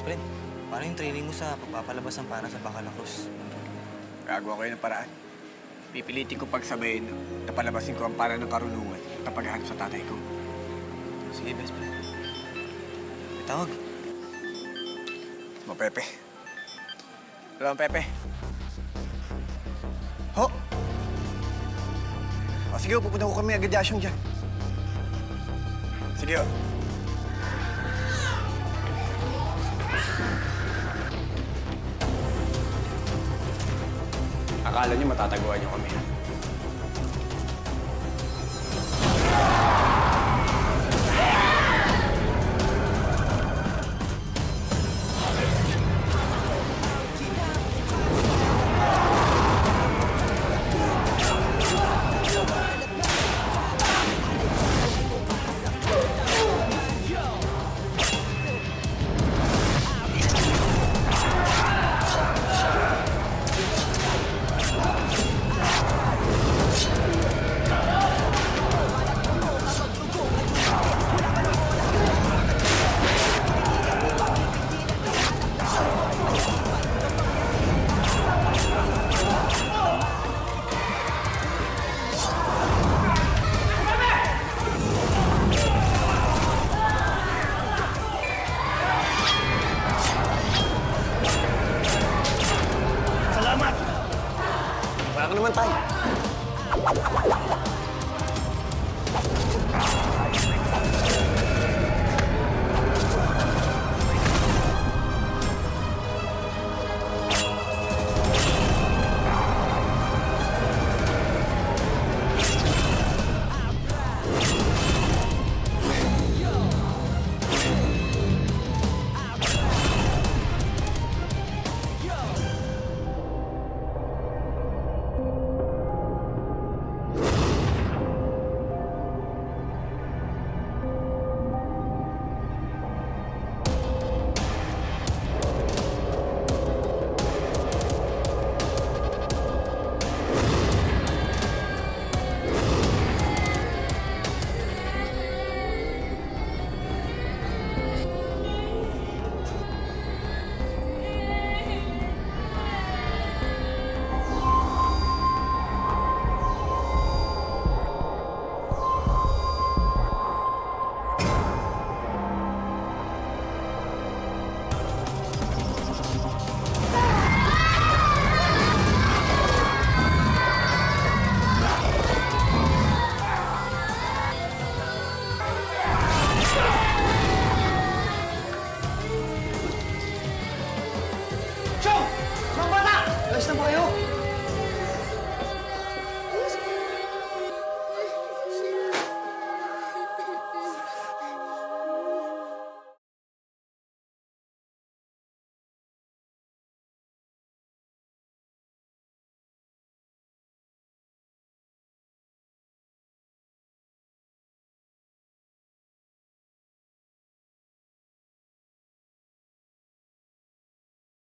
Best friend, paano yung training mo sa pagpapalabas ng pana sa Bacalacruz? Gagawa ko yun ng paraan. Pipilitin ko pagsabayin na palabasin ko ang para ng karunungan at paghahanap sa tatay ko. Sige, best friend. May tawag. Mo, Pepe. Alam, Pepe. Ho! O, sige, pupunta ko kami agad dyan. Sige, ho. Akala niyo matataguan niyo kami. Wala ka naman tayo. Chong! Mga